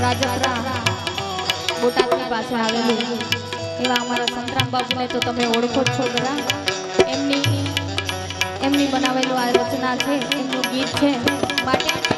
રાજપરા બોટાદની પાસે આવેલું. એવા અમારા સંતરામ બાબુને તો તમે ઓળખો છો બધા. એમની એમની બનાવેલું આ રચના છે, એમનું ગીત છે. માટે